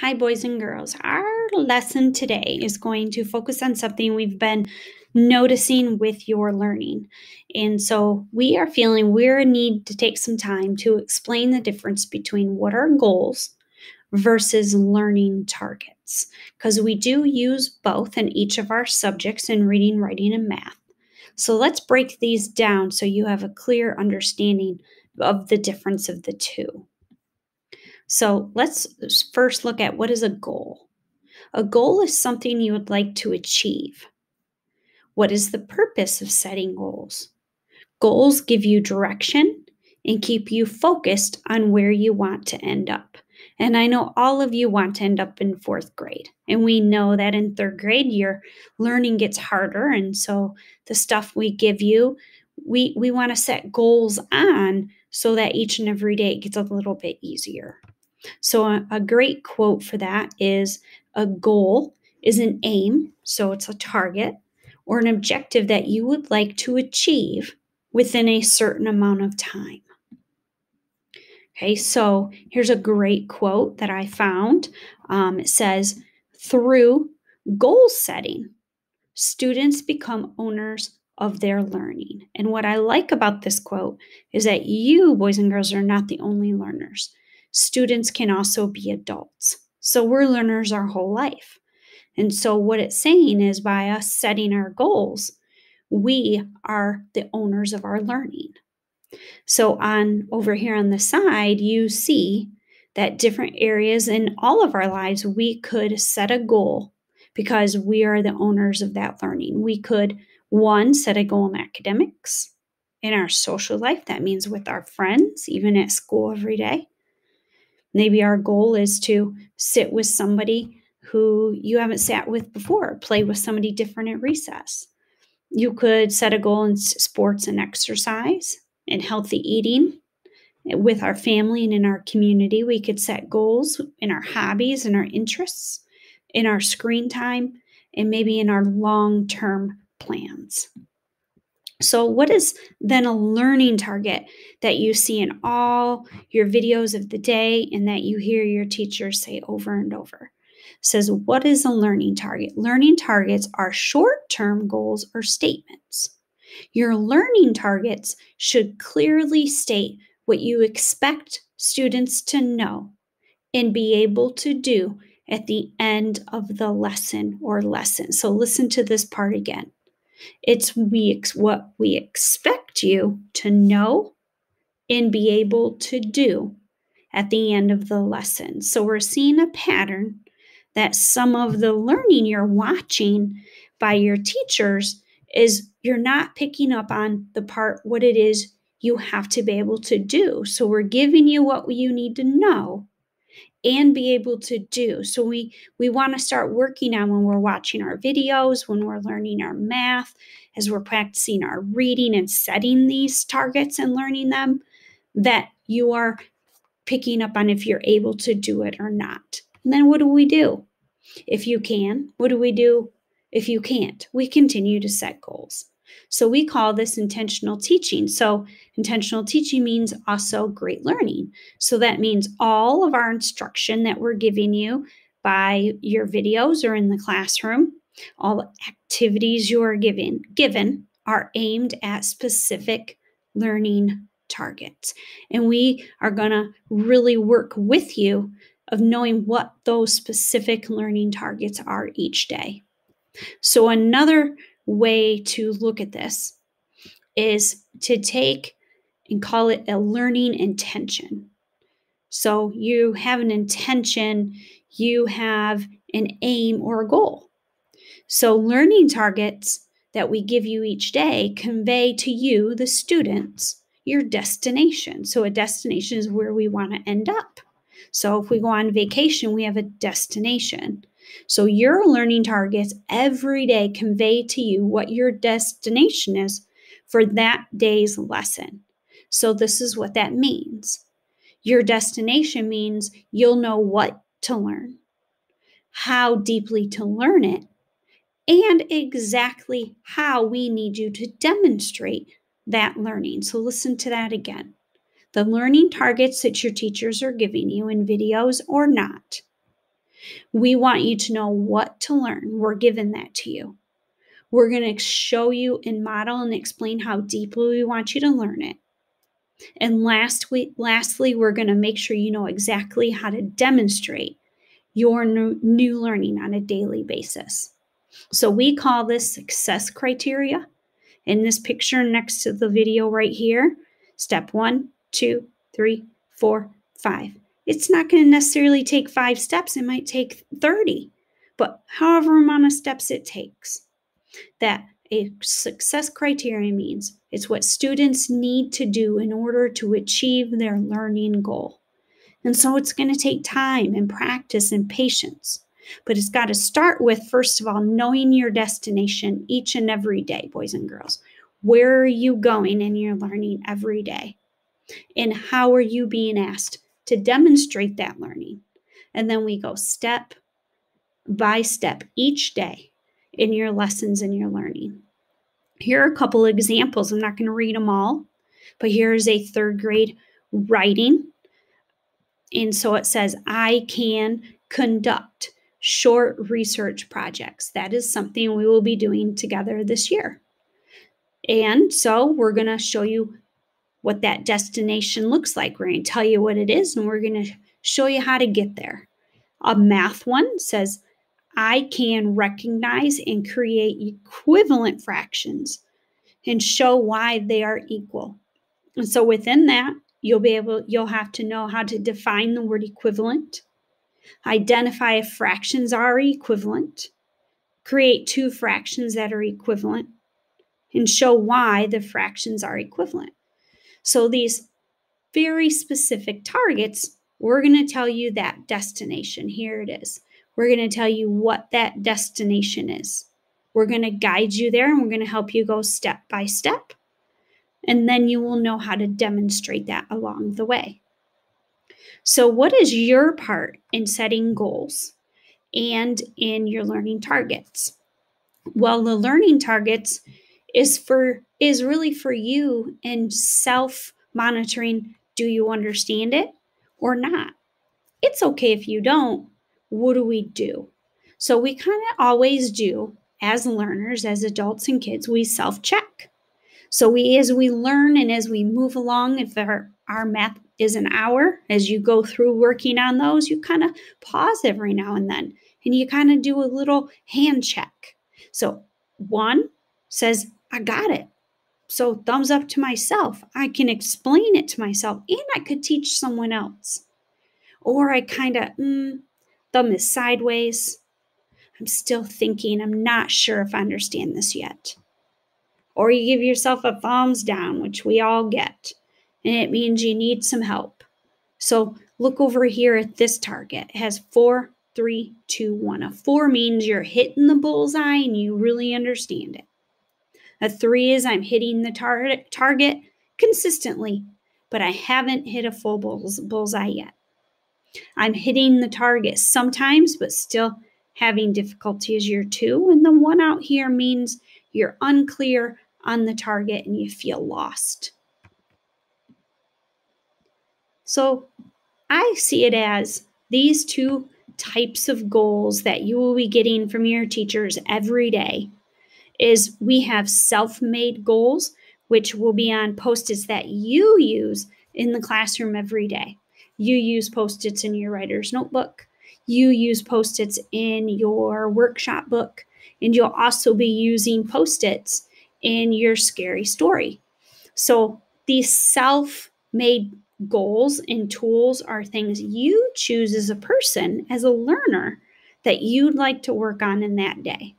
Hi, boys and girls. Our lesson today is going to focus on something we've been noticing with your learning. And so we are feeling we're in need to take some time to explain the difference between what are goals versus learning targets, because we do use both in each of our subjects in reading, writing, and math. So let's break these down so you have a clear understanding of the difference of the two. So let's first look at what is a goal. A goal is something you would like to achieve. What is the purpose of setting goals? Goals give you direction and keep you focused on where you want to end up. And I know all of you want to end up in fourth grade. And we know that in third grade, your learning gets harder. And so the stuff we give you, we, we want to set goals on so that each and every day it gets a little bit easier. So, a, a great quote for that is a goal is an aim, so it's a target or an objective that you would like to achieve within a certain amount of time. Okay, so here's a great quote that I found. Um, it says, through goal setting, students become owners of their learning. And what I like about this quote is that you, boys and girls, are not the only learners students can also be adults. So we're learners our whole life. And so what it's saying is by us setting our goals, we are the owners of our learning. So on over here on the side, you see that different areas in all of our lives we could set a goal because we are the owners of that learning. We could one set a goal in academics, in our social life, that means with our friends, even at school every day. Maybe our goal is to sit with somebody who you haven't sat with before, play with somebody different at recess. You could set a goal in sports and exercise and healthy eating with our family and in our community. We could set goals in our hobbies and our interests, in our screen time, and maybe in our long term plans. So, what is then a learning target that you see in all your videos of the day and that you hear your teachers say over and over? It says, What is a learning target? Learning targets are short term goals or statements. Your learning targets should clearly state what you expect students to know and be able to do at the end of the lesson or lesson. So, listen to this part again. It's we what we expect you to know and be able to do at the end of the lesson. So we're seeing a pattern that some of the learning you're watching by your teachers is you're not picking up on the part what it is you have to be able to do. So we're giving you what you need to know and be able to do. So we we want to start working on when we're watching our videos, when we're learning our math, as we're practicing our reading and setting these targets and learning them that you are picking up on if you're able to do it or not. And then what do we do? If you can, what do we do if you can't? We continue to set goals. So we call this intentional teaching. So intentional teaching means also great learning. So that means all of our instruction that we're giving you by your videos or in the classroom, all activities you are given given are aimed at specific learning targets. And we are going to really work with you of knowing what those specific learning targets are each day. So another way to look at this is to take and call it a learning intention. So you have an intention, you have an aim or a goal. So learning targets that we give you each day convey to you, the students, your destination. So a destination is where we want to end up. So if we go on vacation, we have a destination. So your learning targets every day convey to you what your destination is for that day's lesson. So this is what that means. Your destination means you'll know what to learn, how deeply to learn it, and exactly how we need you to demonstrate that learning. So listen to that again. The learning targets that your teachers are giving you in videos or not We want you to know what to learn. We're giving that to you. We're going to show you and model and explain how deeply we want you to learn it. And last week, lastly, we're going to make sure you know exactly how to demonstrate your new learning on a daily basis. So we call this success criteria. In this picture next to the video right here, step one, two, three, four, five. It's not going to necessarily take five steps, it might take 30, but however amount of steps it takes. That a success criteria means it's what students need to do in order to achieve their learning goal. And so it's going to take time and practice and patience. But it's got to start with, first of all, knowing your destination each and every day, boys and girls. Where are you going in your learning every day? And how are you being asked to demonstrate that learning? And then we go step by step each day in your lessons and your learning. Here are a couple examples. I'm not going to read them all, but here is a third grade writing and so it says, I can conduct short research projects. That is something we will be doing together this year. And so we're going to show you what that destination looks like. We're going to tell you what it is, and we're going to show you how to get there. A math one says, I can recognize and create equivalent fractions and show why they are equal. And so within that, You'll be able, you'll have to know how to define the word equivalent, identify if fractions are equivalent, create two fractions that are equivalent, and show why the fractions are equivalent. So these very specific targets, we're going to tell you that destination. Here it is. We're going to tell you what that destination is. We're going to guide you there and we're going to help you go step by step and then you will know how to demonstrate that along the way. So, what is your part in setting goals and in your learning targets? Well, the learning targets is for is really for you and self monitoring do you understand it or not? It's okay if you don't. What do we do? So we kind of always do as learners, as adults and kids, we self check. So we as we learn and as we move along, if our, our math is an hour, as you go through working on those, you kind of pause every now and then and you kind of do a little hand check. So one says, I got it. So thumbs up to myself. I can explain it to myself and I could teach someone else. Or I kind of, mm, thumb is sideways. I'm still thinking, I'm not sure if I understand this yet or you give yourself a thumbs down, which we all get, and it means you need some help. So look over here at this target. It has four, three, two, one. A four means you're hitting the bullseye and you really understand it. A three is I'm hitting the tar- target consistently, but I haven't hit a full bulls- bullseye yet. I'm hitting the target sometimes, but still having difficulty as year two. And the one out here means you're unclear on the target and you feel lost. So I see it as these two types of goals that you will be getting from your teachers every day is we have self-made goals which will be on post-its that you use in the classroom every day. You use post-its in your writer's notebook. You use post-its in your workshop book. And you'll also be using post-its in your scary story. So these self made goals and tools are things you choose as a person, as a learner, that you'd like to work on in that day.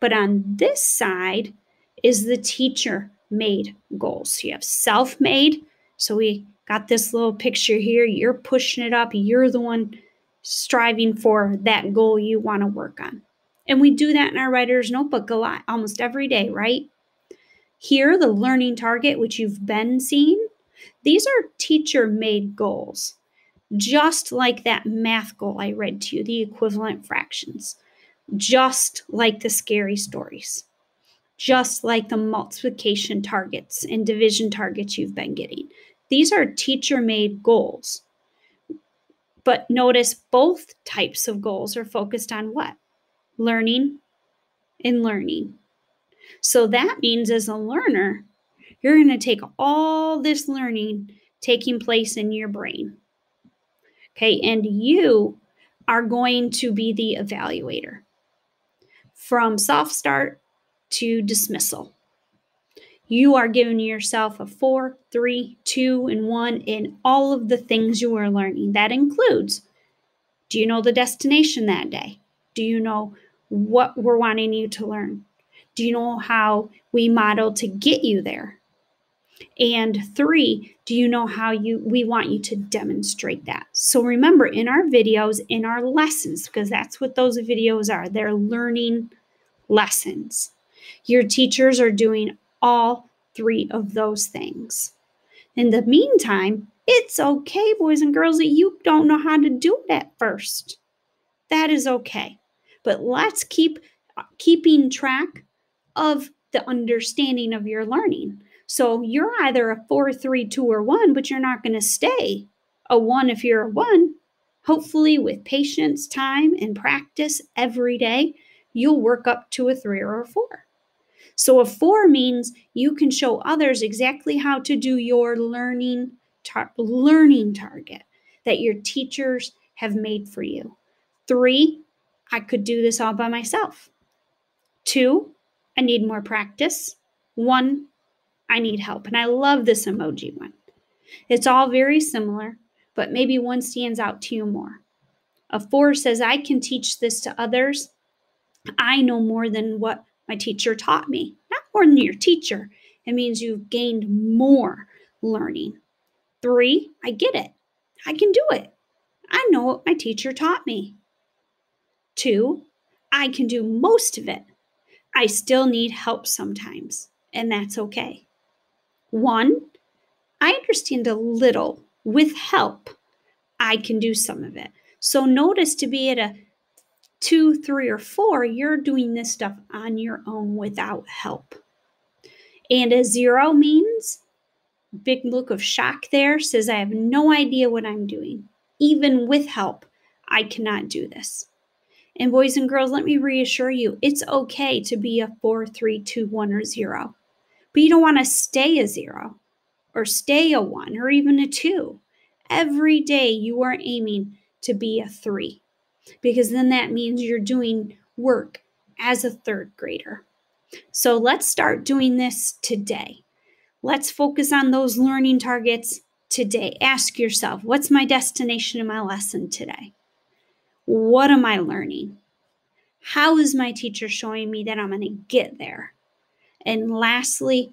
But on this side is the teacher made goals. So you have self made. So we got this little picture here. You're pushing it up. You're the one striving for that goal you want to work on. And we do that in our writer's notebook a lot, almost every day, right? Here, the learning target, which you've been seeing, these are teacher made goals, just like that math goal I read to you, the equivalent fractions, just like the scary stories, just like the multiplication targets and division targets you've been getting. These are teacher made goals. But notice both types of goals are focused on what? Learning and learning. So that means as a learner, you're going to take all this learning taking place in your brain. Okay, and you are going to be the evaluator from soft start to dismissal. You are giving yourself a four, three, two, and one in all of the things you are learning. That includes do you know the destination that day? Do you know what we're wanting you to learn? Do you know how we model to get you there? And three, do you know how you we want you to demonstrate that? So remember in our videos, in our lessons, because that's what those videos are, they're learning lessons. Your teachers are doing all three of those things. In the meantime, it's okay, boys and girls, that you don't know how to do it at first. That is okay. But let's keep keeping track of the understanding of your learning. So you're either a four, three, two, or one, but you're not going to stay a one if you're a one. Hopefully, with patience, time, and practice every day, you'll work up to a three or a four. So a four means you can show others exactly how to do your learning tar- learning target that your teachers have made for you. Three, I could do this all by myself. Two, I need more practice. One, I need help. And I love this emoji one. It's all very similar, but maybe one stands out to you more. A four says, I can teach this to others. I know more than what my teacher taught me. Not more than your teacher. It means you've gained more learning. Three, I get it. I can do it. I know what my teacher taught me. Two, I can do most of it. I still need help sometimes, and that's okay. One, I understand a little. With help, I can do some of it. So notice to be at a two, three, or four, you're doing this stuff on your own without help. And a zero means big look of shock there says, I have no idea what I'm doing. Even with help, I cannot do this. And boys and girls, let me reassure you it's okay to be a four, three, two, one, or zero. But you don't want to stay a zero or stay a one or even a two. Every day you are aiming to be a three because then that means you're doing work as a third grader. So let's start doing this today. Let's focus on those learning targets today. Ask yourself, what's my destination in my lesson today? What am I learning? How is my teacher showing me that I'm going to get there? And lastly,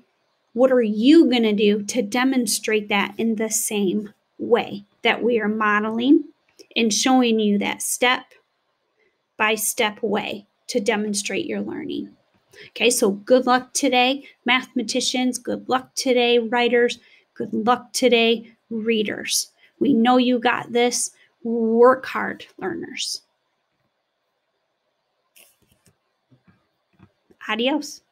what are you going to do to demonstrate that in the same way that we are modeling and showing you that step by step way to demonstrate your learning. Okay, so good luck today, mathematicians. Good luck today, writers. Good luck today, readers. We know you got this. Work hard, learners. Adios.